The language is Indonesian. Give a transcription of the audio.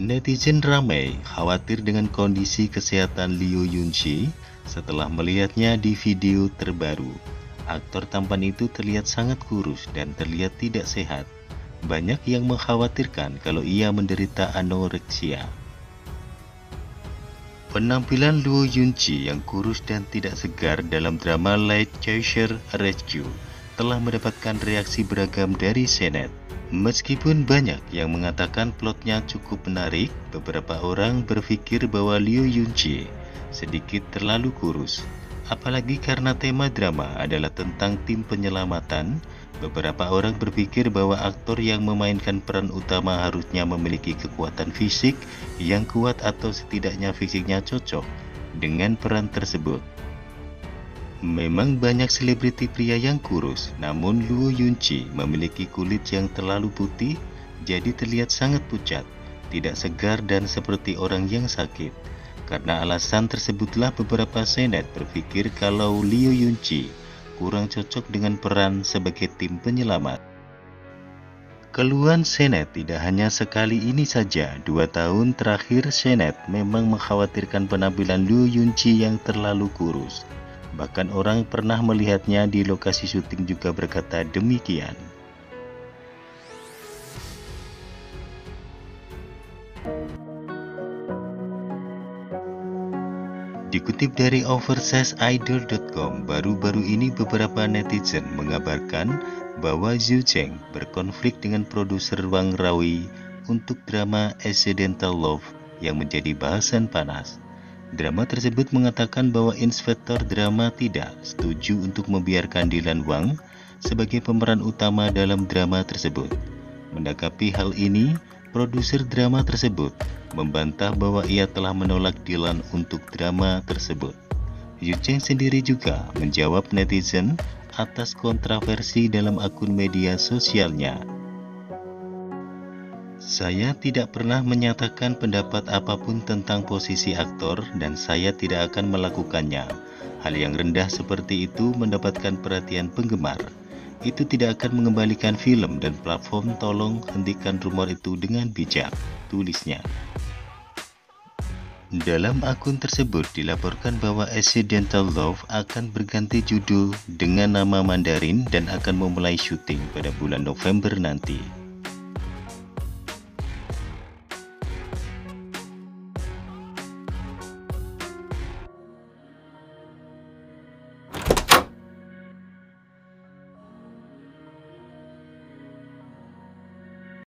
Netizen ramai khawatir dengan kondisi kesehatan Liu Yunji setelah melihatnya di video terbaru. Aktor tampan itu terlihat sangat kurus dan terlihat tidak sehat. Banyak yang mengkhawatirkan kalau ia menderita anoreksia. Penampilan Luo Yunji yang kurus dan tidak segar dalam drama Light Chaser Rescue telah mendapatkan reaksi beragam dari Senet. Meskipun banyak yang mengatakan plotnya cukup menarik, beberapa orang berpikir bahwa Liu Yunji sedikit terlalu kurus. Apalagi karena tema drama adalah tentang tim penyelamatan, beberapa orang berpikir bahwa aktor yang memainkan peran utama harusnya memiliki kekuatan fisik yang kuat atau setidaknya fisiknya cocok dengan peran tersebut. Memang banyak selebriti pria yang kurus, namun Luo Yunchi memiliki kulit yang terlalu putih, jadi terlihat sangat pucat, tidak segar dan seperti orang yang sakit. Karena alasan tersebutlah beberapa senet berpikir kalau Liu Yunchi kurang cocok dengan peran sebagai tim penyelamat. Keluhan Senet tidak hanya sekali ini saja, dua tahun terakhir Senet memang mengkhawatirkan penampilan Liu Yunchi yang terlalu kurus. Bahkan orang pernah melihatnya di lokasi syuting juga berkata demikian. Dikutip dari oversizeidol.com, baru-baru ini beberapa netizen mengabarkan bahwa Zhu Cheng berkonflik dengan produser Wang Rawi untuk drama Accidental Love yang menjadi bahasan panas. Drama tersebut mengatakan bahwa inspektor drama tidak setuju untuk membiarkan Dylan Wang sebagai pemeran utama dalam drama tersebut. Mendakapi hal ini, produser drama tersebut membantah bahwa ia telah menolak Dylan untuk drama tersebut. Yu Cheng sendiri juga menjawab netizen atas kontroversi dalam akun media sosialnya. Saya tidak pernah menyatakan pendapat apa pun tentang posisi aktor dan saya tidak akan melakukannya. Hal yang rendah seperti itu mendapatkan perhatian penggemar. Itu tidak akan mengembalikan film dan platform tolong hentikan rumor itu dengan bijak, tulisnya. Dalam akun tersebut dilaporkan bahwa Accidental Love akan berganti judul dengan nama Mandarin dan akan memulai syuting pada bulan November nanti.